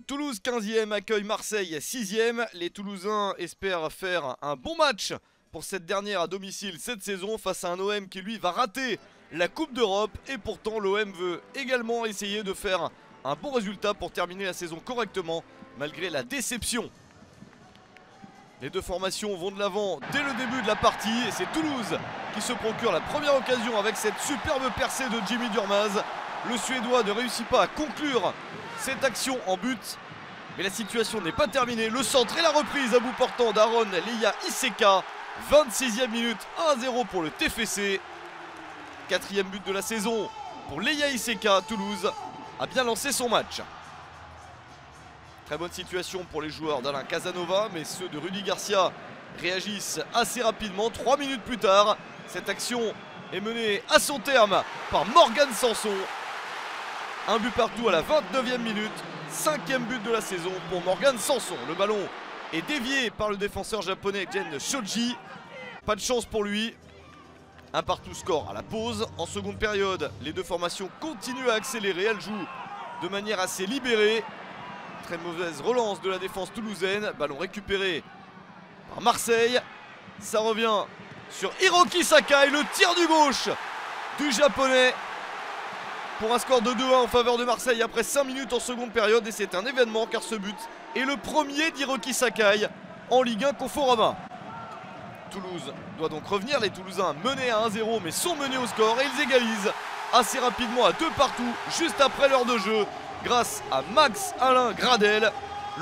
Toulouse 15e accueille Marseille 6e. Les Toulousains espèrent faire un bon match pour cette dernière à domicile cette saison face à un OM qui lui va rater la Coupe d'Europe et pourtant l'OM veut également essayer de faire un bon résultat pour terminer la saison correctement malgré la déception. Les deux formations vont de l'avant dès le début de la partie et c'est Toulouse qui se procure la première occasion avec cette superbe percée de Jimmy Durmaz. Le Suédois ne réussit pas à conclure cette action en but. Mais la situation n'est pas terminée. Le centre et la reprise à bout portant d'Aaron Leia Iseka. 26e minute, 1-0 pour le TFC. Quatrième but de la saison pour Leia Iseka. Toulouse a bien lancé son match. Très bonne situation pour les joueurs d'Alain Casanova, mais ceux de Rudy Garcia réagissent assez rapidement. Trois minutes plus tard, cette action est menée à son terme par Morgan Sanson. Un but partout à la 29e minute. Cinquième but de la saison pour Morgan Sanson. Le ballon est dévié par le défenseur japonais Jen Shoji. Pas de chance pour lui. Un partout score à la pause. En seconde période, les deux formations continuent à accélérer. Elles jouent de manière assez libérée. Très mauvaise relance de la défense toulousaine. Ballon récupéré par Marseille. Ça revient sur Hiroki Sakai. Le tir du gauche du japonais pour un score de 2-1 en faveur de Marseille après 5 minutes en seconde période et c'est un événement car ce but est le premier d'Hiroki Sakai en Ligue 1 Conforama. Toulouse doit donc revenir, les Toulousains menés à 1-0 mais sont menés au score et ils égalisent assez rapidement à deux partout juste après l'heure de jeu grâce à Max Alain Gradel,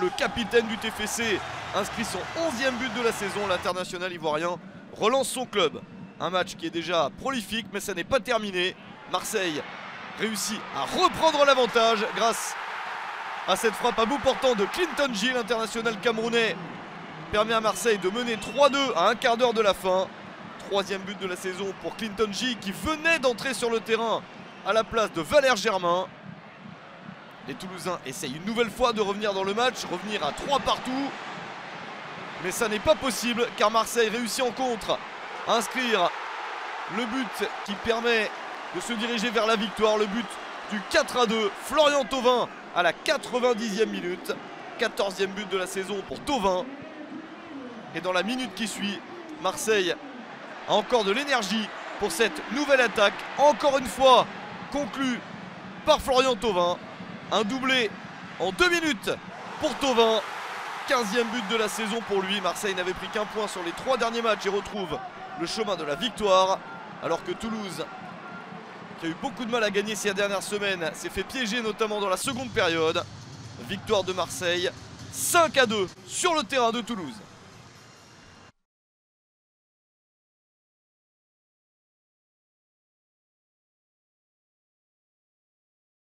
le capitaine du TFC inscrit son 11e but de la saison, l'international ivoirien relance son club. Un match qui est déjà prolifique mais ça n'est pas terminé. Marseille réussit à reprendre l'avantage grâce à cette frappe à bout portant de Clinton G, l'international camerounais. Permet à Marseille de mener 3-2 à un quart d'heure de la fin. Troisième but de la saison pour Clinton G qui venait d'entrer sur le terrain à la place de Valère Germain. Les Toulousains essayent une nouvelle fois de revenir dans le match, revenir à 3 partout. Mais ça n'est pas possible car Marseille réussit en contre à inscrire le but qui permet de se diriger vers la victoire. Le but du 4 à 2. Florian Thauvin à la 90e minute. 14e but de la saison pour Thauvin. Et dans la minute qui suit, Marseille a encore de l'énergie pour cette nouvelle attaque. Encore une fois, conclue par Florian Thauvin. Un doublé en deux minutes pour Thauvin. 15e but de la saison pour lui. Marseille n'avait pris qu'un point sur les trois derniers matchs et retrouve le chemin de la victoire. Alors que Toulouse qui a eu beaucoup de mal à gagner ces dernières semaines, s'est fait piéger notamment dans la seconde période. Victoire de Marseille, 5 à 2 sur le terrain de Toulouse.